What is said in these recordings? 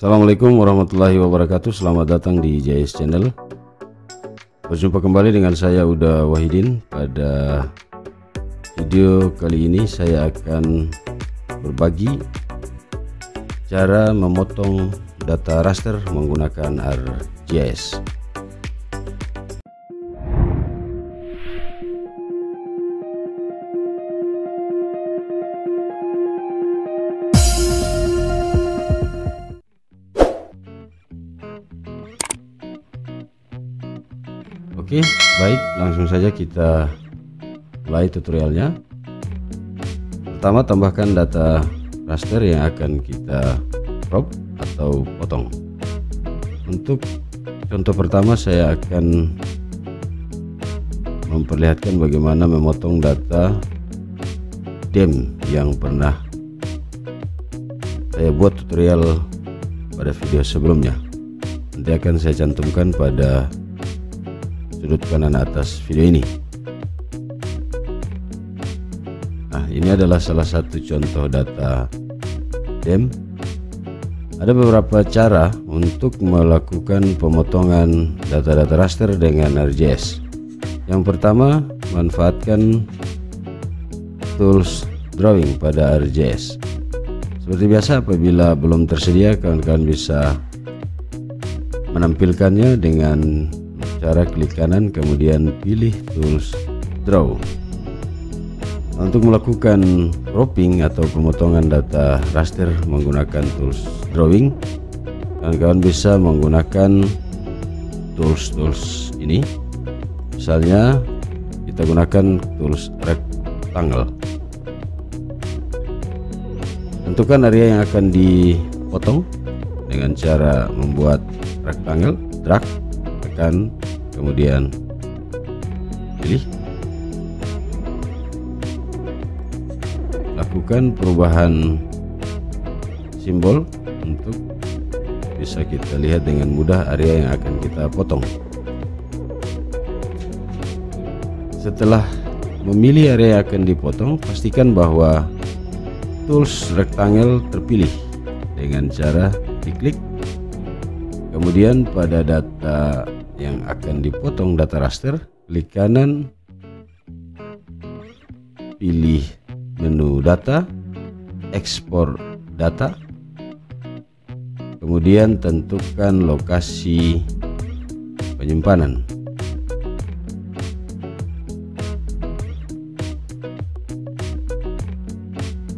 Assalamualaikum warahmatullahi wabarakatuh. Selamat datang di JS Channel. Berjumpa kembali dengan saya Uda Wahidin. Pada video kali ini saya akan berbagi Cara memotong data raster menggunakan ArcGIS Oke, baik, langsung saja kita mulai tutorialnya. Pertama, tambahkan data raster yang akan kita crop atau potong. Untuk contoh pertama, saya akan memperlihatkan bagaimana memotong data dem yang pernah saya buat tutorial pada video sebelumnya. Nanti akan saya cantumkan pada sudut kanan atas video ini. Nah ini adalah salah satu contoh data dem ada beberapa cara untuk melakukan pemotongan data-data raster dengan RGS yang pertama manfaatkan tools drawing pada RGS seperti biasa apabila belum tersedia kawan-kawan bisa menampilkannya dengan cara klik kanan kemudian pilih tools draw. Untuk melakukan cropping atau pemotongan data raster menggunakan tools drawing kawan-kawan bisa menggunakan tools-tools ini. Misalnya kita gunakan tools rectangle. Tentukan area yang akan dipotong dengan cara membuat rectangle drag tekan kemudian pilih. Lakukan perubahan simbol untuk bisa kita lihat dengan mudah area yang akan kita potong. Setelah memilih area yang akan dipotong pastikan bahwa tools rectangle terpilih dengan cara diklik. Kemudian pada data yang akan dipotong data raster klik kanan pilih menu data ekspor data kemudian tentukan lokasi penyimpanan.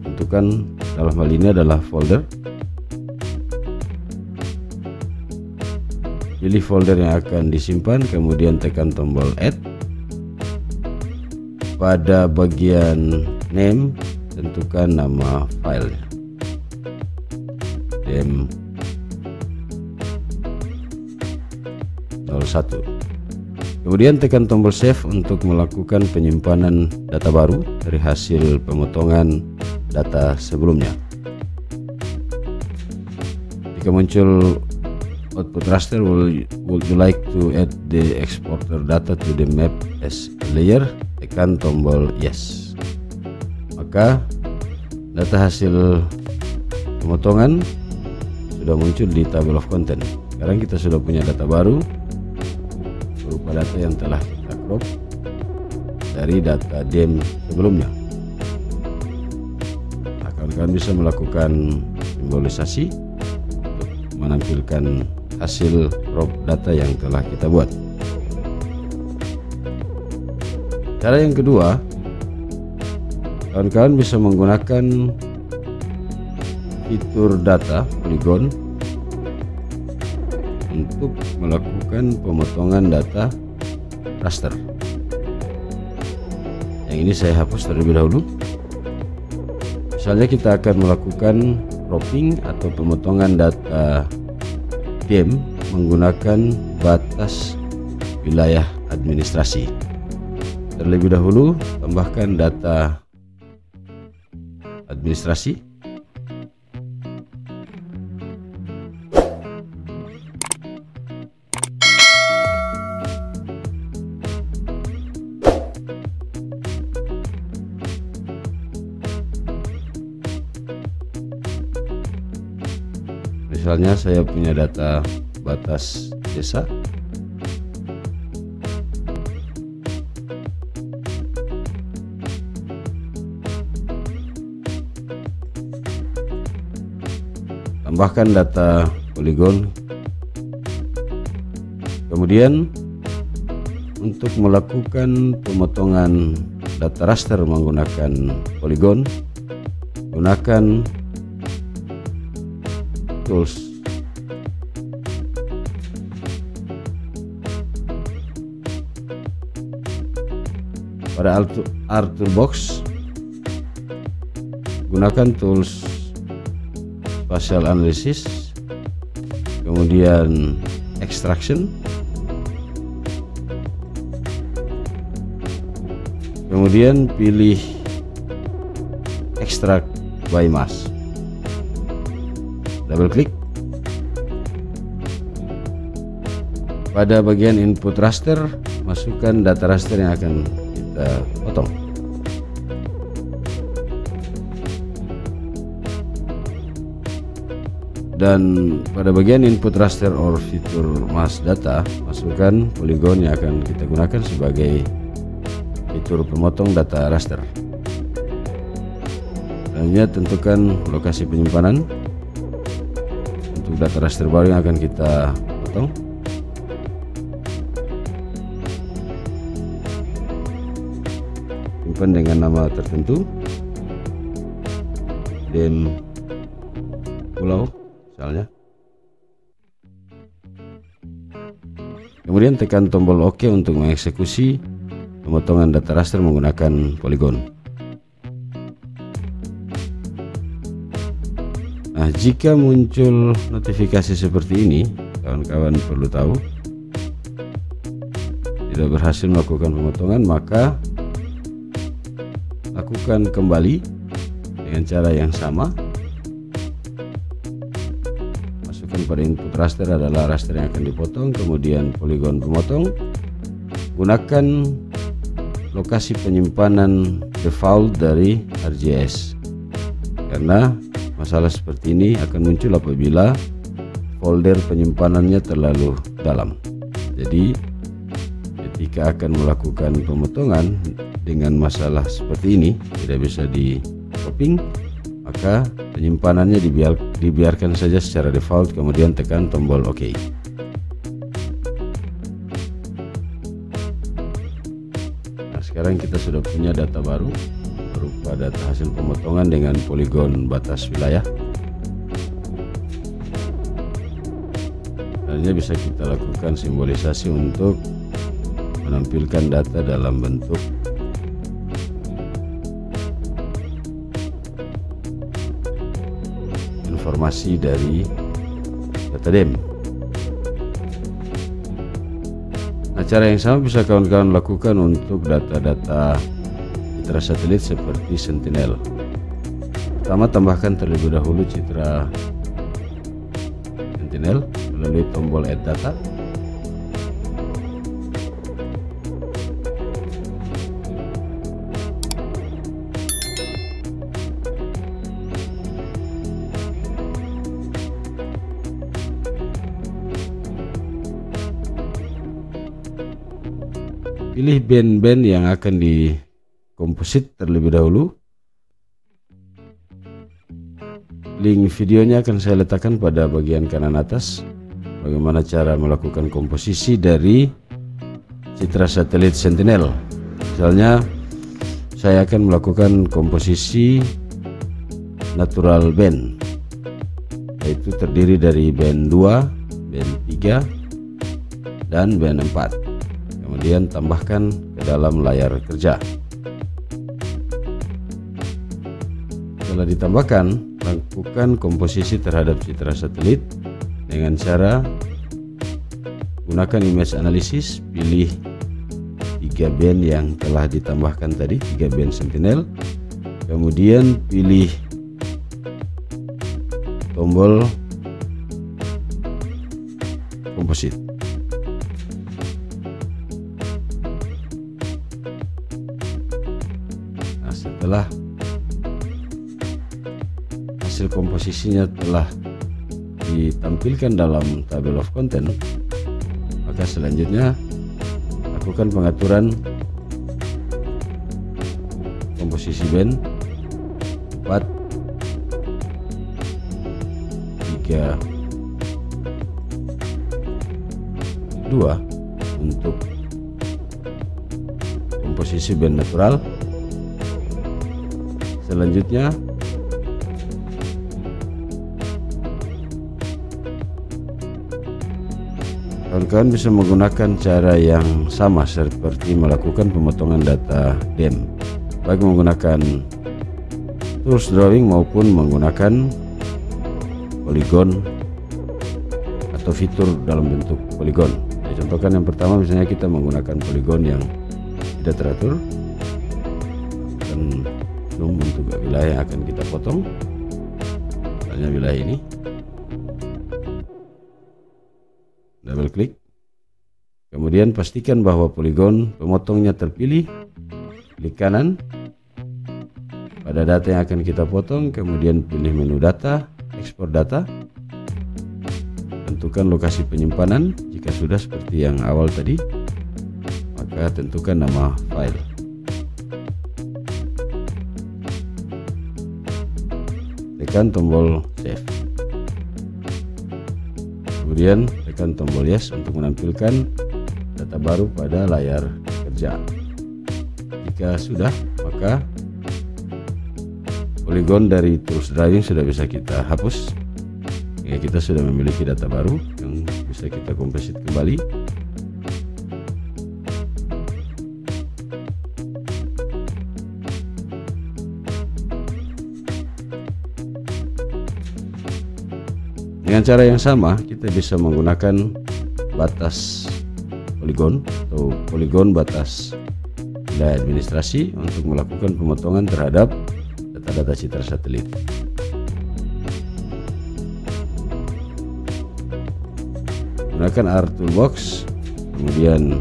Tentukan dalam hal ini adalah folder pilih folder yang akan disimpan kemudian tekan tombol add. Pada bagian name tentukan nama file. Dem 01 kemudian tekan tombol save untuk melakukan penyimpanan data baru dari hasil pemotongan data sebelumnya. Jika muncul output raster will would you like to add the exporter data to the map as layer? Tekan tombol yes. Maka data hasil pemotongan sudah muncul di table of content. Sekarang kita sudah punya data baru berupa data yang telah kita crop dari data dem sebelumnya. Nah, kawan-kawan bisa melakukan simbolisasi untuk menampilkan hasil crop data yang telah kita buat. Cara yang kedua kawan-kawan bisa menggunakan fitur data polygon untuk melakukan pemotongan data raster. Yang ini saya hapus terlebih dahulu. Misalnya kita akan melakukan cropping atau pemotongan data game menggunakan batas wilayah administrasi. Terlebih dahulu, tambahkan data administrasi. Misalnya saya punya data batas desa. Tambahkan data poligon. Kemudian untuk melakukan pemotongan data raster menggunakan poligon gunakan tools pada Box gunakan tools spatial analysis kemudian extraction kemudian pilih extract by mass double klik pada bagian input raster masukkan data raster yang akan kita potong. Dan pada bagian input raster or fitur mass data masukkan poligon yang akan kita gunakan sebagai fitur pemotong data raster. Selanjutnya tentukan lokasi penyimpanan untuk data raster baru yang akan kita potong. Simpan dengan nama tertentu. Dan pulau misalnya. Kemudian tekan tombol OK untuk mengeksekusi pemotongan data raster menggunakan poligon nah jika muncul notifikasi seperti ini kawan-kawan perlu tahu tidak berhasil melakukan pemotongan maka lakukan kembali dengan cara yang sama. Pada input raster adalah raster yang akan dipotong kemudian poligon pemotong. Gunakan lokasi penyimpanan default dari RGS karena masalah seperti ini akan muncul apabila folder penyimpanannya terlalu dalam. Jadi ketika akan melakukan pemotongan dengan masalah seperti ini tidak bisa di copying maka penyimpanannya dibiar, dibiarkan saja secara default kemudian tekan tombol OK. Nah sekarang kita sudah punya data baru data hasil pemotongan dengan poligon batas wilayah Selanjutnya bisa kita lakukan simbolisasi untuk menampilkan data dalam bentuk informasi dari data DEM. Nah, cara yang sama bisa kawan-kawan lakukan untuk data-data citra satelit seperti Sentinel. Pertama, tambahkan terlebih dahulu citra Sentinel melalui tombol Add Data. pilih band-band yang akan dikomposit terlebih dahulu. Link videonya akan saya letakkan pada bagian kanan atas. Bagaimana cara melakukan komposisi dari citra satelit sentinel. Misalnya saya akan melakukan komposisi natural band. Yaitu terdiri dari band 2 band 3 dan band 4 kemudian tambahkan ke dalam layar kerja. Setelah ditambahkan, lakukan komposisi terhadap citra satelit dengan cara gunakan image analysis, pilih tiga band yang telah ditambahkan tadi, tiga band sentinel, kemudian pilih tombol komposit. setelah hasil komposisinya telah ditampilkan dalam table of content. Maka selanjutnya lakukan pengaturan komposisi band 4 3 2 untuk komposisi band natural. Selanjutnya Kawan-kawan bisa menggunakan cara yang sama seperti melakukan pemotongan data DEM baik menggunakan tools drawing maupun menggunakan polygon atau fitur dalam bentuk polygon. Ya, contohkan yang pertama misalnya kita menggunakan polygon yang tidak teratur. Dan zoom untuk wilayah yang akan kita potong. Misalnya wilayah ini klik. Kemudian pastikan bahwa poligon pemotongnya terpilih. Klik kanan. Pada data yang akan kita potong kemudian pilih menu data ekspor data. Tentukan lokasi penyimpanan jika sudah seperti yang awal tadi maka tentukan nama file. Tekan tombol save. Kemudian tekan tombol yes untuk menampilkan data baru pada layar kerja. Jika sudah maka polygon dari tools driving sudah bisa kita hapus. Ya kita sudah memiliki data baru yang bisa kita komposit kembali Dengan cara yang sama, kita bisa menggunakan batas poligon atau poligon batas wilayah administrasi untuk melakukan pemotongan terhadap data-data citra satelit. Gunakan R toolbox, kemudian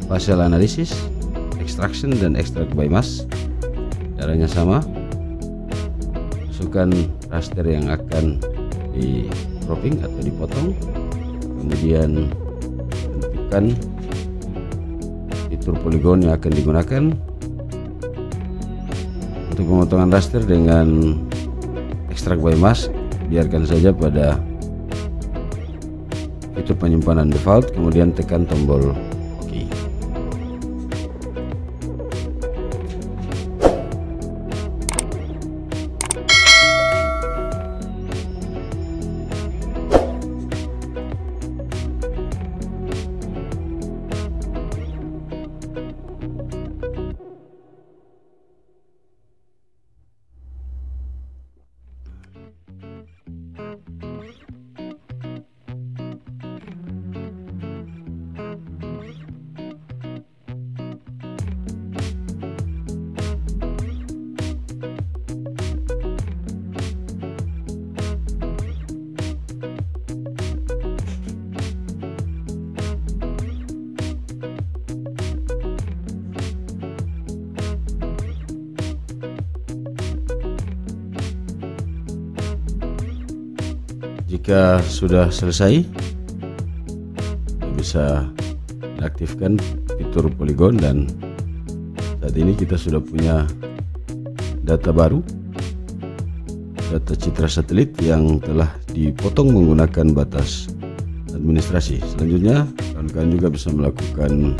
spatial analysis, extraction dan extract by mass. Caranya sama, masukkan raster yang akan di cropping atau dipotong. Kemudian tentukan fitur poligon yang akan digunakan. Untuk pemotongan raster dengan by mask biarkan saja pada fitur penyimpanan default kemudian tekan tombol jika sudah selesai bisa aktifkan fitur polygon dan saat ini kita sudah punya data baru data citra satelit yang telah dipotong menggunakan batas administrasi. Selanjutnya kawan-kawan juga bisa melakukan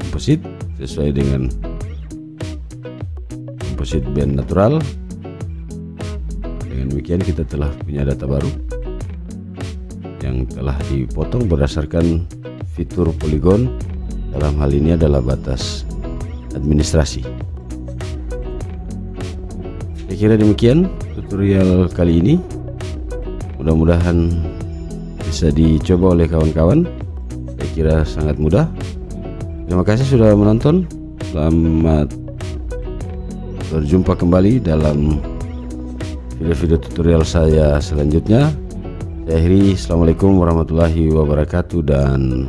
komposit sesuai dengan komposit band natural. Dengan demikian kita telah punya data baru yang telah dipotong berdasarkan fitur poligon. Dalam hal ini adalah batas administrasi. Saya kira demikian tutorial kali ini. Mudah-mudahan bisa dicoba oleh kawan-kawan. Saya kira sangat mudah. Terima kasih sudah menonton. Selamat berjumpa kembali dalam video-video tutorial saya selanjutnya. Saya akhiri. Assalamualaikum warahmatullahi wabarakatuh dan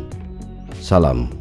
salam